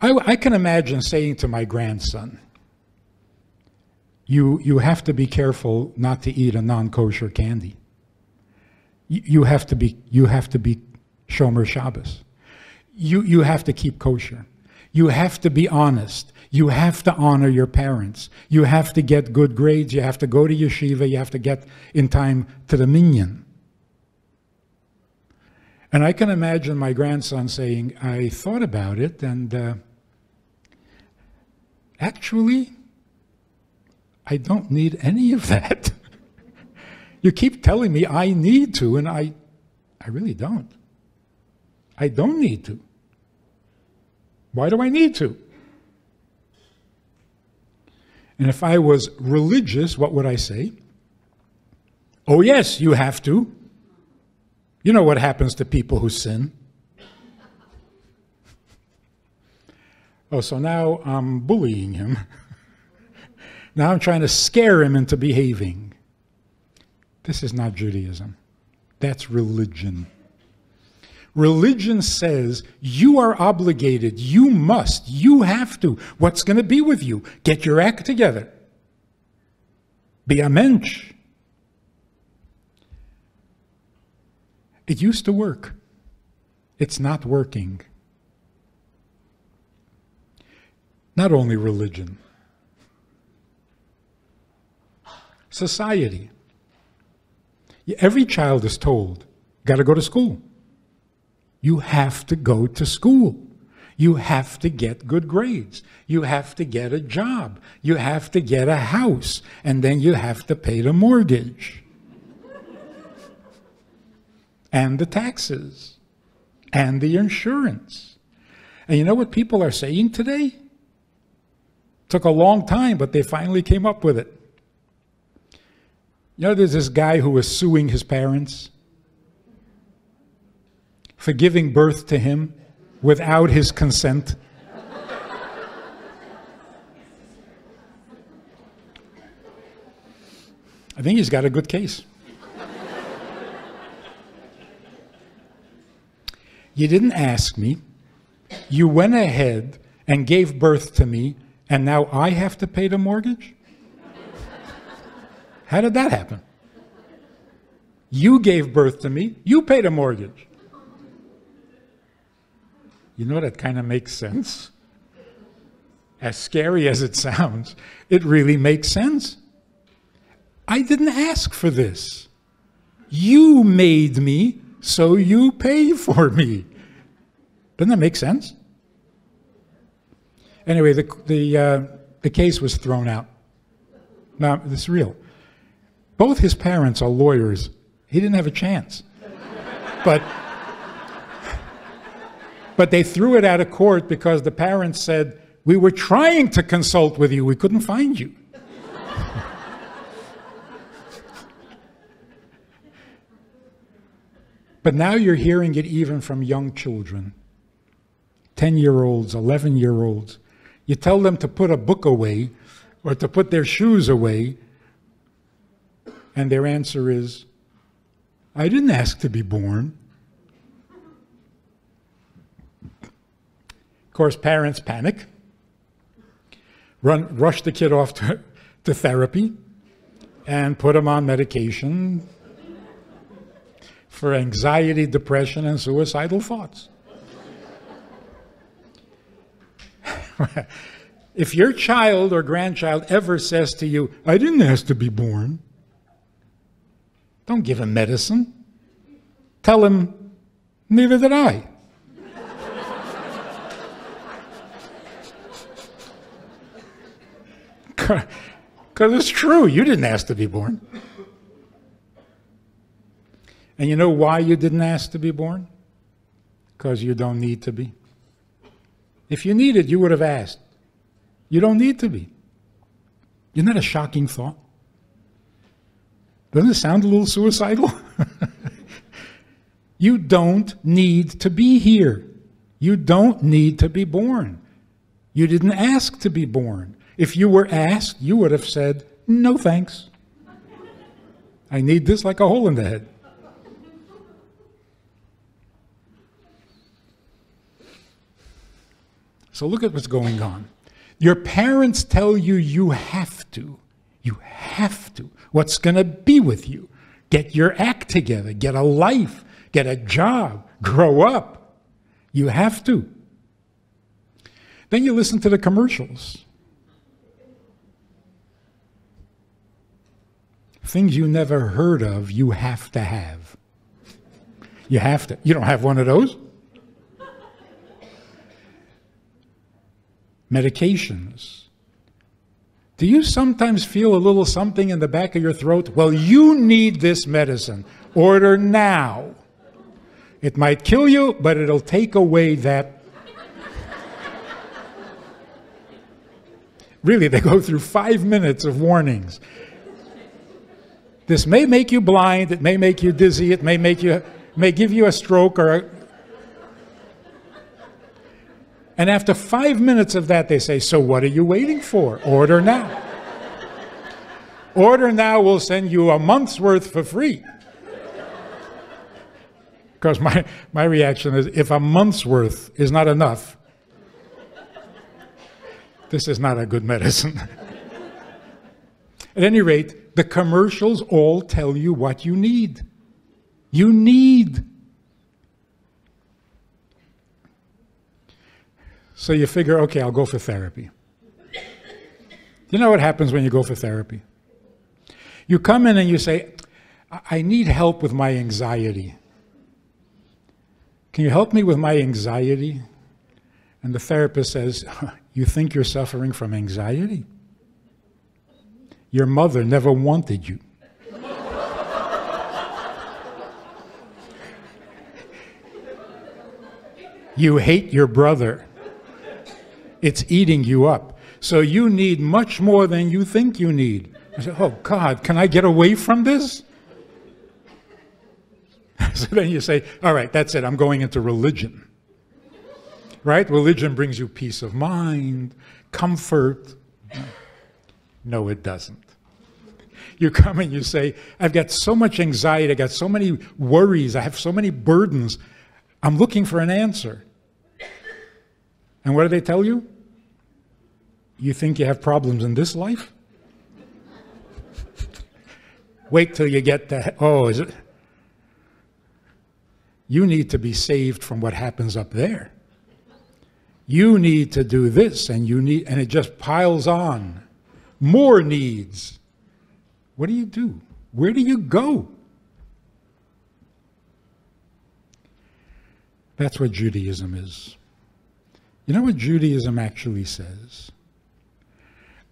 I, I can imagine saying to my grandson, you, you have to be careful not to eat a non-kosher candy. You, you have to be, you have to be Shomer Shabbos. You, you have to keep kosher. You have to be honest. You have to honor your parents. You have to get good grades. You have to go to yeshiva. You have to get in time to the minyan. And I can imagine my grandson saying, I thought about it, and uh, actually, I don't need any of that. you keep telling me I need to, and I, I really don't. I don't need to. Why do I need to? And if I was religious, what would I say? Oh, yes, you have to. You know what happens to people who sin. Oh, so now I'm bullying him. now I'm trying to scare him into behaving. This is not Judaism. That's religion. Religion says you are obligated, you must, you have to. What's going to be with you? Get your act together. Be a mensch. It used to work. It's not working. Not only religion, society. Every child is told, got to go to school. You have to go to school. You have to get good grades. You have to get a job. You have to get a house. And then you have to pay the mortgage. And the taxes. And the insurance. And you know what people are saying today? Took a long time, but they finally came up with it. You know, there's this guy who was suing his parents for giving birth to him without his consent? I think he's got a good case. You didn't ask me. You went ahead and gave birth to me, and now I have to pay the mortgage? How did that happen? You gave birth to me, you paid a mortgage. You know, that kind of makes sense. As scary as it sounds, it really makes sense. I didn't ask for this. You made me, so you pay for me. Doesn't that make sense? Anyway, the, the, uh, the case was thrown out. Now, this is real. Both his parents are lawyers. He didn't have a chance. but but they threw it out of court because the parents said, We were trying to consult with you, we couldn't find you. But now you're hearing it even from young children 10 year olds, 11 year olds. You tell them to put a book away or to put their shoes away, and their answer is, I didn't ask to be born. Of course, parents panic, run, rush the kid off to, to therapy, and put him on medication for anxiety, depression, and suicidal thoughts. if your child or grandchild ever says to you, I didn't ask to be born, don't give him medicine. Tell him, neither did I. Because it's true. You didn't ask to be born. And you know why you didn't ask to be born? Because you don't need to be. If you needed, you would have asked. You don't need to be. Isn't that a shocking thought? Doesn't it sound a little suicidal? you don't need to be here. You don't need to be born. You didn't ask to be born. If you were asked, you would have said, no thanks. I need this like a hole in the head. So look at what's going on. Your parents tell you you have to. You have to. What's going to be with you? Get your act together, get a life, get a job, grow up. You have to. Then you listen to the commercials. Things you never heard of, you have to have. You have to. You don't have one of those? Medications. Do you sometimes feel a little something in the back of your throat? Well, you need this medicine. Order now. It might kill you, but it'll take away that. really, they go through five minutes of warnings. This may make you blind, it may make you dizzy, it may make you may give you a stroke or a, and after five minutes of that, they say, So what are you waiting for? Order now. Order now will send you a month's worth for free. Because my, my reaction is if a month's worth is not enough, this is not a good medicine. At any rate, the commercials all tell you what you need. You need. So you figure, okay, I'll go for therapy. You know what happens when you go for therapy? You come in and you say, I need help with my anxiety. Can you help me with my anxiety? And the therapist says, You think you're suffering from anxiety? Your mother never wanted you. you hate your brother. It's eating you up. So you need much more than you think you need. I said, Oh God, can I get away from this? so then you say, All right, that's it. I'm going into religion. Right? Religion brings you peace of mind, comfort. No, it doesn't. You come and you say, I've got so much anxiety, I've got so many worries, I have so many burdens. I'm looking for an answer. And what do they tell you? You think you have problems in this life? Wait till you get that. Oh, is it? You need to be saved from what happens up there. You need to do this, and you need, and it just piles on. More needs. What do you do? Where do you go? That's what Judaism is. You know what Judaism actually says?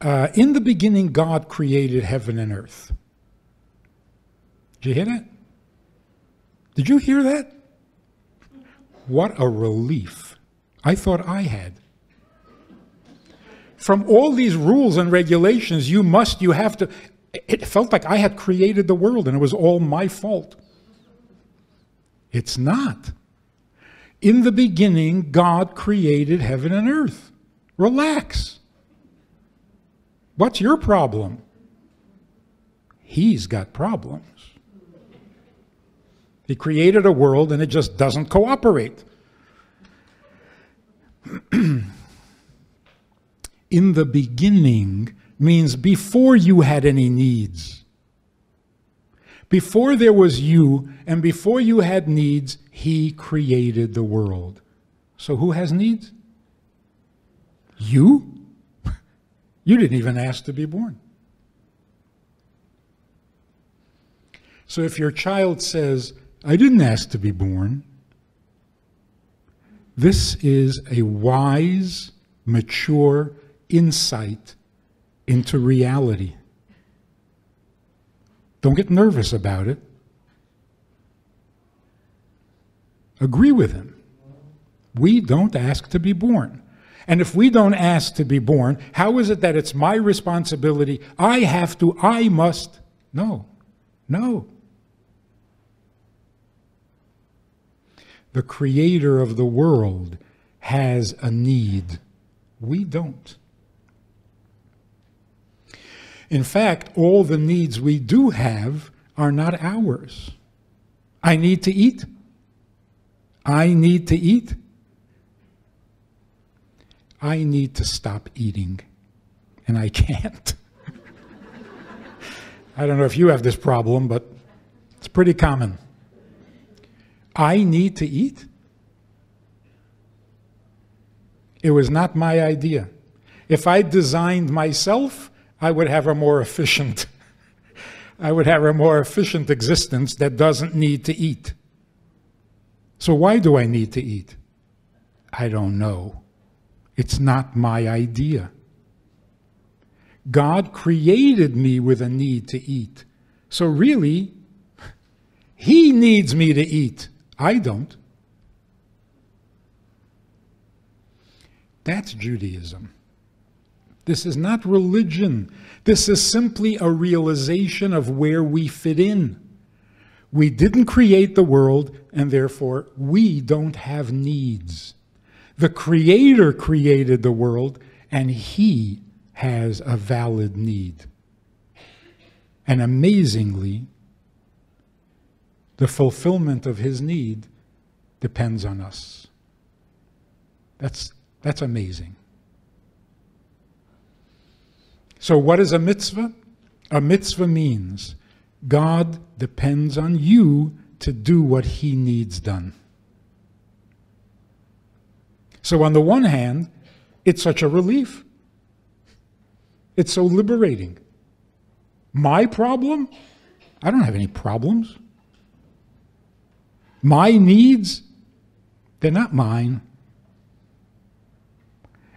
Uh, in the beginning, God created heaven and earth. Did you hear that? Did you hear that? What a relief. I thought I had. From all these rules and regulations, you must, you have to. It felt like I had created the world and it was all my fault. It's not. In the beginning, God created heaven and earth. Relax. What's your problem? He's got problems. He created a world and it just doesn't cooperate. In the beginning means before you had any needs. Before there was you and before you had needs, He created the world. So who has needs? You? You didn't even ask to be born. So if your child says, I didn't ask to be born, this is a wise, mature insight into reality. Don't get nervous about it. Agree with him. We don't ask to be born. And if we don't ask to be born, how is it that it's my responsibility? I have to, I must. No, no. The creator of the world has a need. We don't. In fact, all the needs we do have are not ours. I need to eat. I need to eat. I need to stop eating, and I can't. I don't know if you have this problem, but it's pretty common. I need to eat? It was not my idea. If I designed myself, I would have a more efficient I would have a more efficient existence that doesn't need to eat. So why do I need to eat? I don't know. It's not my idea. God created me with a need to eat. So really, He needs me to eat. I don't. That's Judaism. This is not religion. This is simply a realization of where we fit in. We didn't create the world, and therefore we don't have needs. The Creator created the world, and He has a valid need. And amazingly, the fulfillment of His need depends on us. That's, that's amazing. So, what is a mitzvah? A mitzvah means God depends on you to do what he needs done. So, on the one hand, it's such a relief. It's so liberating. My problem? I don't have any problems. My needs? They're not mine.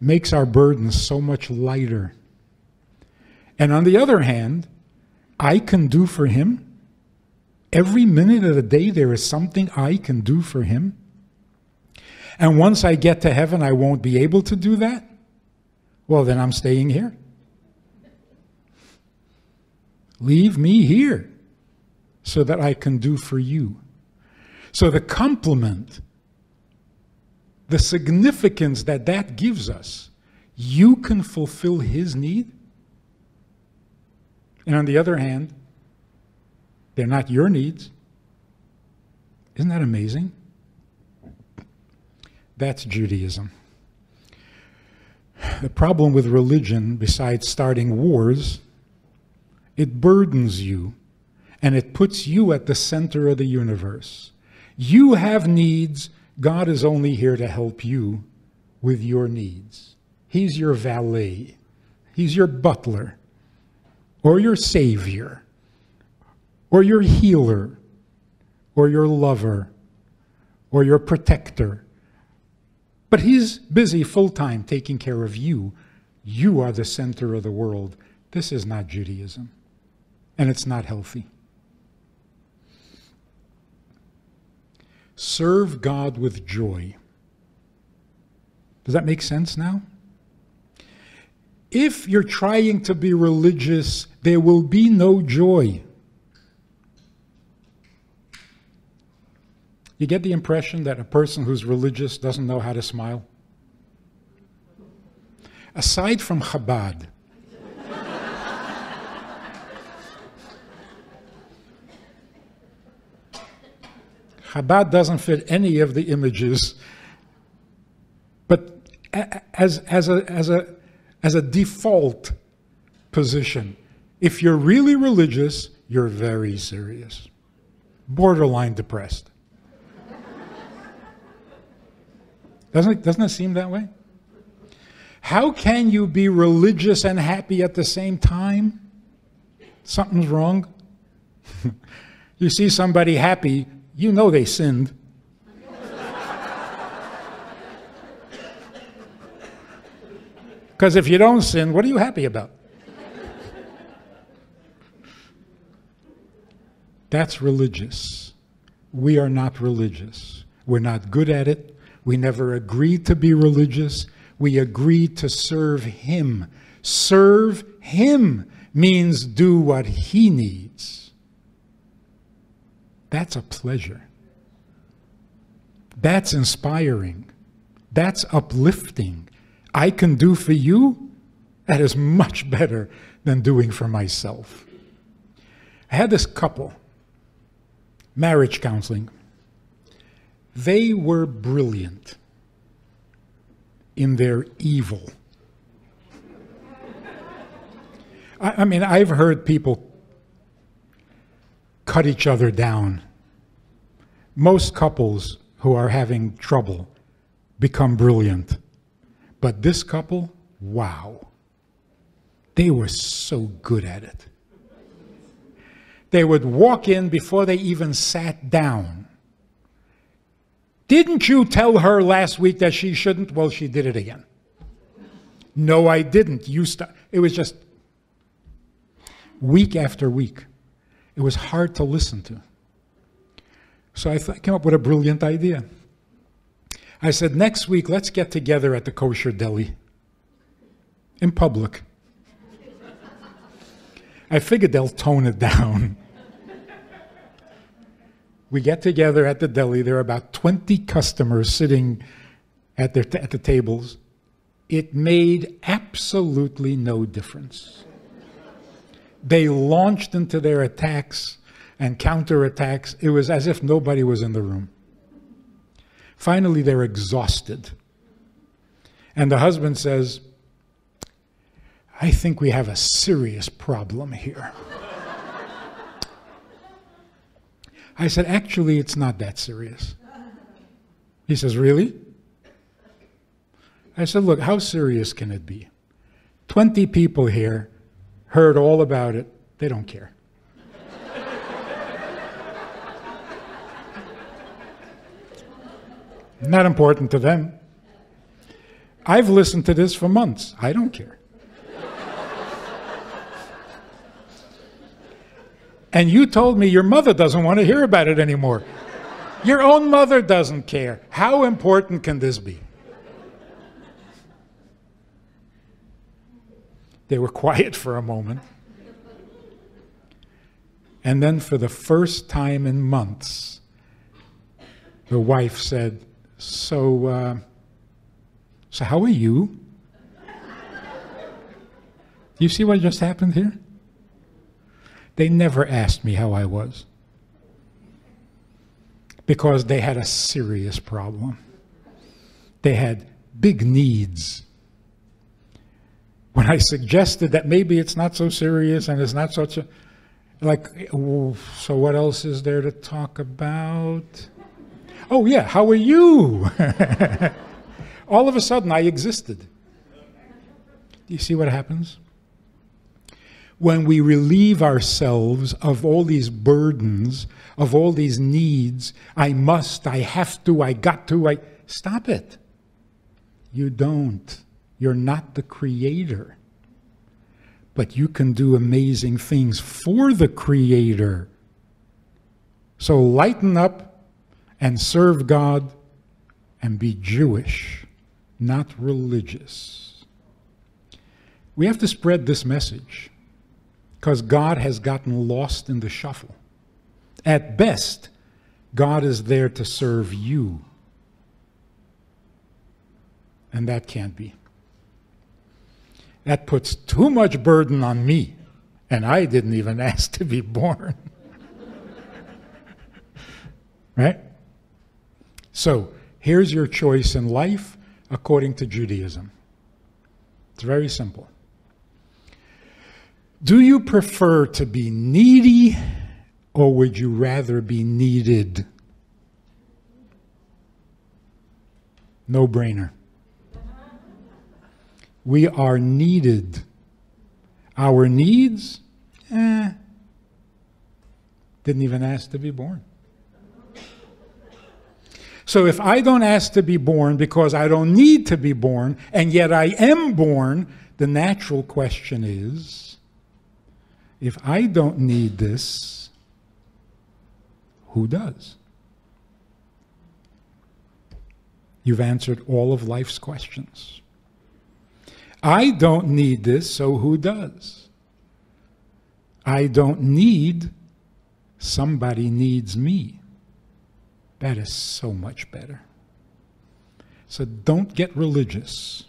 Makes our burdens so much lighter. And on the other hand, I can do for him. Every minute of the day, there is something I can do for him. And once I get to heaven, I won't be able to do that. Well, then I'm staying here. Leave me here so that I can do for you. So the compliment, the significance that that gives us, you can fulfill his need and on the other hand, they're not your needs. Isn't that amazing? That's Judaism. The problem with religion, besides starting wars, it burdens you and it puts you at the center of the universe. You have needs. God is only here to help you with your needs. He's your valet, He's your butler or your Savior, or your healer, or your lover, or your protector. But He's busy full time taking care of you. You are the center of the world. This is not Judaism, and it's not healthy. Serve God with joy. Does that make sense now? If you're trying to be religious, there will be no joy. You get the impression that a person who's religious doesn't know how to smile? Aside from Chabad, Chabad doesn't fit any of the images. But as, as, a, as a as a default position. If you're really religious, you're very serious, borderline depressed. doesn't it, doesn't it seem that way? How can you be religious and happy at the same time? Something's wrong. you see somebody happy, you know they sinned. Because if you don't sin, what are you happy about? That's religious. We are not religious. We're not good at it. We never agreed to be religious. We agreed to serve Him. Serve Him means do what He needs. That's a pleasure. That's inspiring. That's uplifting. I can do for you, that is much better than doing for myself. I had this couple, marriage counseling. They were brilliant. in their evil. I, I mean, I've heard people cut each other down. Most couples who are having trouble become brilliant. But this couple, wow. They were so good at it. They would walk in before they even sat down. Didn't you tell her last week that she shouldn't? Well, she did it again. No, I didn't. You st- it was just week after week. It was hard to listen to. So I, th- I came up with a brilliant idea. I said, next week, let's get together at the kosher deli in public. I figured they'll tone it down. we get together at the deli. There are about 20 customers sitting at, their at the tables. It made absolutely no difference. They launched into their attacks and counterattacks. It was as if nobody was in the room. Finally, they're exhausted. And the husband says, I think we have a serious problem here. I said, Actually, it's not that serious. He says, Really? I said, Look, how serious can it be? 20 people here heard all about it. They don't care. Not important to them. I've listened to this for months. I don't care. and you told me your mother doesn't want to hear about it anymore. Your own mother doesn't care. How important can this be? They were quiet for a moment. And then, for the first time in months, the wife said, So, uh, so how are you? Do you see what just happened here? They never asked me how I was because they had a serious problem. They had big needs. When I suggested that maybe it's not so serious and it's not such a, like, so what else is there to talk about? Oh, yeah, how are you? All of a sudden, I existed. Do you see what happens? When we relieve ourselves of all these burdens, of all these needs, I must, I have to, I got to, I. Stop it. You don't. You're not the creator. But you can do amazing things for the creator. So lighten up and serve God and be Jewish not religious. We have to spread this message because God has gotten lost in the shuffle. At best, God is there to serve you. And that can't be. That puts too much burden on me, and I didn't even ask to be born. right? So, here's your choice in life according to Judaism. It's very simple. Do you prefer to be needy or would you rather be needed? No brainer. We are needed. Our needs, eh, didn't even ask to be born. So if I don't ask to be born because I don't need to be born, and yet I am born, the natural question is if I don't need this, who does? You've answered all of life's questions. I don't need this, so who does? I don't need, somebody needs me. That is so much better. So don't get religious.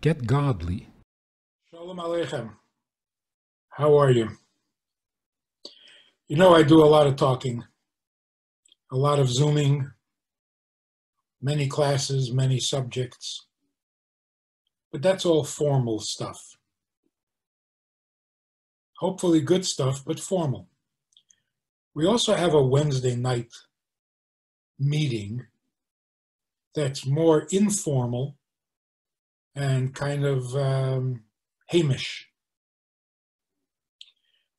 Get godly. Shalom Aleichem. How are you? You know, I do a lot of talking, a lot of Zooming, many classes, many subjects. But that's all formal stuff. Hopefully good stuff, but formal. We also have a Wednesday night meeting that's more informal and kind of um, Heimish.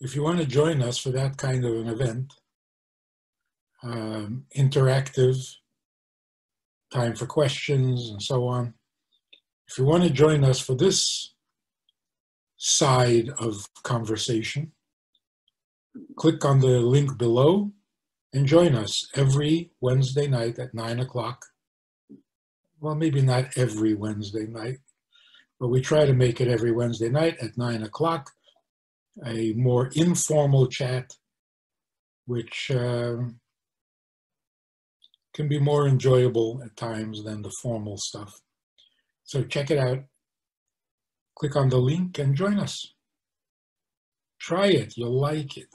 If you want to join us for that kind of an event, um, interactive, time for questions and so on. If you want to join us for this side of conversation, click on the link below and join us every Wednesday night at 9 o'clock. Well, maybe not every Wednesday night, but we try to make it every Wednesday night at 9 o'clock, a more informal chat, which uh, can be more enjoyable at times than the formal stuff. So check it out. Click on the link and join us. Try it, you'll like it.